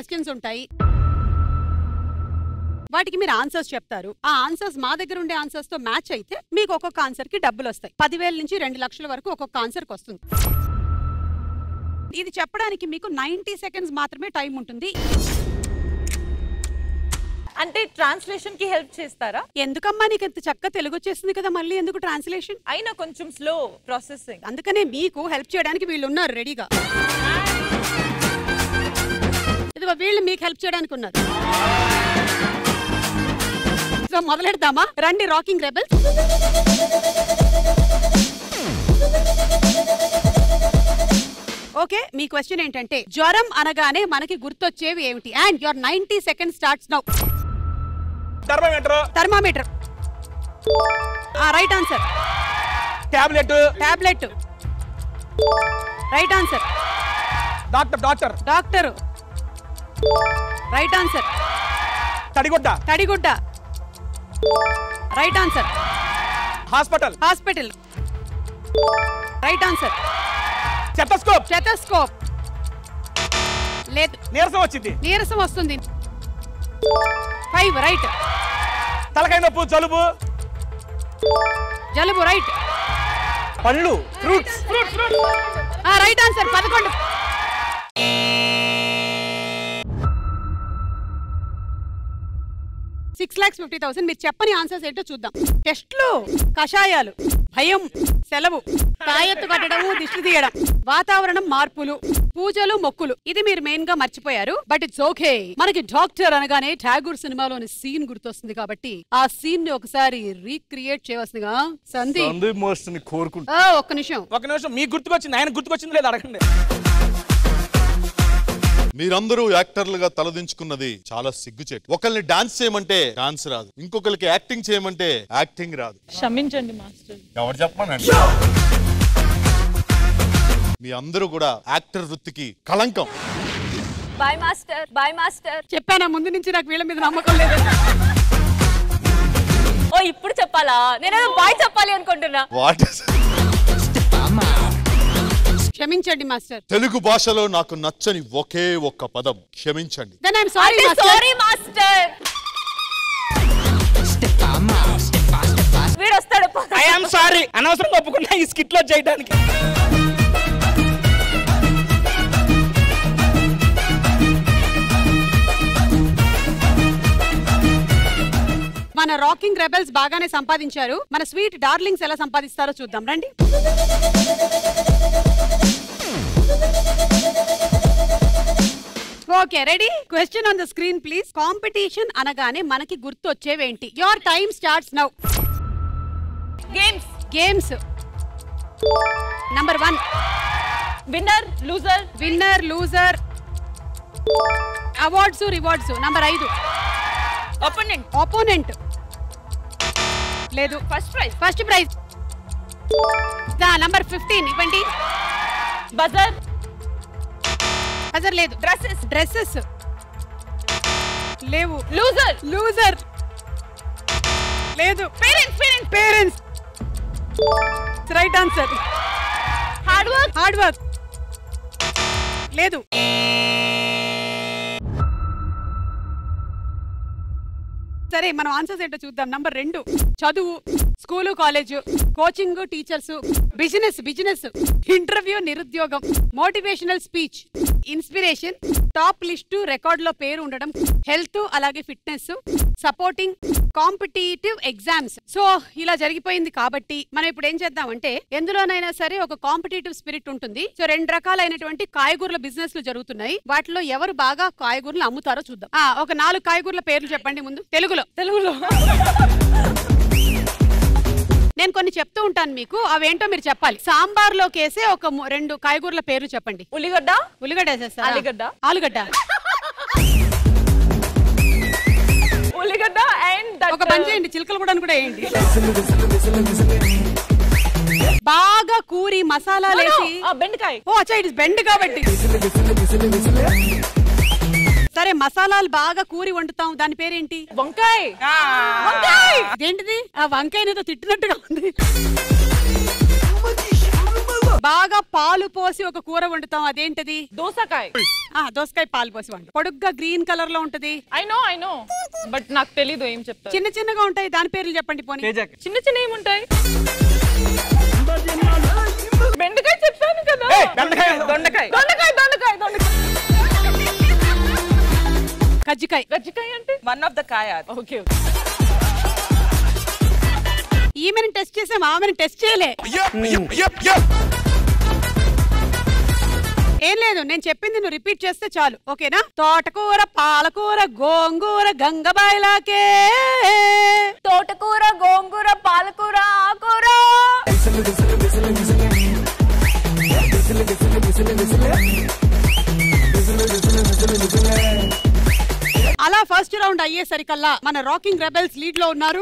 Questions ఉంటాయి. వాటికి మీరు ఆన్సర్స్ చెప్తారు. ఆ ఆన్సర్స్ మా దగ్గర ఉండే ఆన్సర్స్తో మ్యాచ్ అయితే మీకు ఒక్కొక్క ఆన్సర్కి డబ్బులు వస్తాయి. పదివేల నుంచి రెండు లక్షల వరకు ఒక్కొక్క ఆన్సర్ వస్తుంది. ఇది చెప్పడానికి మీకు నైన్టీ సెకండ్స్ మాత్రమే టైం ఉంటుంది. అంటే ట్రాన్స్లేషన్కి హెల్ప్ చేస్తారా? ఎందుకమ్మా నీకు ఇంత చక్కగా తెలుగు వచ్చేసింది కదా మళ్ళీ ఎందుకు ట్రాన్స్లేషన్ అయినా కొంచెం స్లో ప్రాసెసింగ్ అందుకనే మీకు హెల్ప్ చేయడానికి వీళ్ళు ఉన్నారు రెడీగా ఇదిగో వీళ్ళు మీకు హెల్ప్ చేయడానికి ఉన్నారు. సో మొదలెడదామా? రండి రాకింగ్ రెబల్స్ ఓకే మీ క్వశ్చన్ ఏంటంటే జ్వరం అనగానే మనకి గుర్తొచ్చేవి ఏమిటి? And your ninety second starts now thermometer thermometer right answer tablet tablet right answer doctor doctor doctor right answer తడిగుడ్డ. తడిగుడ్డ. Right answer hospital. Hospital right answer stethoscope stethoscope లేదు. నీరసం వచ్చింది. నీరసం వస్తుంది. ఫైవ్ రైట్ తలకాయ నొప్పు జలుబు. జలుబు రైట్ పళ్ళు ఫ్రూట్స్ రైట్ ఆన్సర్ పదకొండు. సిక్స్ లాక్స్ ఫిఫ్టీ థౌసండ్ మీరు చెప్పని ఆన్సర్స్ ఏంటో చూద్దాం. టెస్ట్లు కషాయాలు భయం సెలవు తాయెత్తు కట్టడము దిష్టి తీయడం వాతావరణం మార్పులు పూజలు మొక్కులు. ఇది మీరు మెయిన్గా మర్చిపోయారు బట్ ఇట్స్ ఓకే మనకి డాక్టర్ అనగానే ఠాగూర్ సినిమాలోని సీన్ గుర్తొస్తుంది కాబట్టి ఆ సీన్ని ఒకసారి రీక్రియేట్ చేయవలసిందిగా సంధి మోస్ట్ని కోరుకుంటా. ఆ, ఒక్క నిమిషం. ఒక నిమిషం. మీకు గుర్తుకొచ్చింది ఆయన గుర్తుకొచ్చింది లేదు అడగండి. మీరందరూ యాక్టర్లుగా తలదించుకున్నది చాలా సిగ్గుచేటు. ఒకరిని డాన్స్ చేయమంటే డాన్స్ రాదు. ఇంకొకరికి యాక్టింగ్ చేయమంటే యాక్టింగ్ రాదు. క్షమించండి మాస్టర్. ఎవరు చెప్పమనండి? మీ అందరూ కూడా యాక్టర్ వృత్తికి కళంకం. Boy master. Boy master. చెప్పానా? ముందు నుంచి నాకు వీళ్ళ మీద నమ్మకం లేదు. ఓ ఇప్పుడు చెప్పాలా? నేనేదో బాయ్ చెప్పాలి అనుకుంటున్నా. వాట్? క్షమించండి మాస్టర్. తెలుగు భాషలో నాకు నచ్చని ఒకే ఒక్క పదం క్షమించండి. దెన్ ఐఎమ్ సారీ అంటే మాస్టర్. Sorry master. వీడు వస్తాడు ఐఎమ్ సారీ అనవసరంగా ఒప్పుకున్నా ఈ స్కిట్లో చేయడానికి. మన రాకింగ్ రెబెల్స్ బాగానే సంపాదించారు. మన స్వీట్ డార్లింగ్స్ ఎలా సంపాదిస్తారో చూద్దాం. రండి. Okay ready? Question on the screen please competition అనగానే మనకి గుర్తు వచ్చేవేంటి your time starts now games games number one winner loser winner loser awards rewards number ఐదు. ఒపోనెంట్ ఆపోనెంట్ లేదు. First prize first prize the number fifteen ఇవ్వండి. Buzzer అసలు లేదు. Dresses dresses లేవు. Loser loser లేదు. Parents parents parents right answer hard work hard work లేదు. సరే మనం ఆన్సర్స్ ఏంటో చూద్దాం. నంబర్ రెండు చదువు. School college coaching teachers business business interview నిరుద్యోగం motivational speech inspiration top list రికార్డ్లో పేరు ఉండడం హెల్త్ అలాగే fitness supporting competitive exams. So ఇలా జరిగిపోయింది కాబట్టి మనం ఇప్పుడు ఏం చేద్దామంటే ఎందులోనైనా సరే ఒక కాంపిటేటివ్ స్పిరిట్ ఉంటుంది. సో రెండు రకాలైనటువంటి కాయగూరల బిజినెస్లు జరుగుతున్నాయి. వాటిలో ఎవరు బాగా కాయగూరలు అమ్ముతారో చూద్దాం. ఒక నాలుగు కాయగూరల పేర్లు చెప్పండి ముందు. తెలుగులో. తెలుగులో. నేను కొన్ని చెప్తూ ఉంటాను మీకు అవేంటో మీరు చెప్పాలి. సాంబార్లోకి వేసే ఒక రెండు కాయగూరల పేర్లు చెప్పండి. ఉల్లిగడ్డ? ఉల్లిగడ్డ వేసేస్తారా ఆలుగడ్డ. ఆలుగడ్డ. ఉల్లిగడ్డ అండ్ ఒక పని చేయండి చిలకలు కూడా కూడా వేయండి. బాగా కూరి మసాలా వేసి బెండకాయ. ఓ అచ్చా ఇట్ బెండ్ కాబట్టి. సరే మసాలాలు బాగా కూరి వండుతాం. దాని పేరేంటి? వంకాయ. వంకాయ. ఏంటిది ఆ వంకాయ ఏదో తిట్టినట్టుగా ఉంది. బాగా పాలు పోసి ఒక కూర వండుతాం. అదేంటది? దోసకాయ. ఆ దోసకాయ పాలు పోసి వండు. పొడుగ్గా గ్రీన్ కలర్లో ఉంటది. I know I know. But నాకు తెలీదు ఏం చెప్తారు. చిన్న చిన్నగా ఉంటాయి. దాని పేర్లు చెప్పండి పోనీ. చిన్న చిన్న ఏముంటాయి? బెండకాయ చెప్పాను కదా. ఏయ్, బెండకాయ. దొండకాయ దొండకాయ దొండకాయ దొండకాయ. కజ్జికాయ గజ్జికాయ అంటే వన్ ఆఫ్ ద కాయ ఓకే ఈమెను టెస్ట్ చేసాం ఆమెను టెస్ట్ చేయలే ఏం లేదు నేను చెప్పింది నువ్వు రిపీట్ చేస్తే చాలు ఓకేనా తోటకూర పాలకూర గోంగూర గంగబాయిలాకే తోటకూర గోంగూర పాలకూర ఆకూర అలా ఫస్ట్ రౌండ్ అయ్యేసరికల్లా మన రాకింగ్ రెబెల్స్ లీడ్లో ఉన్నారు.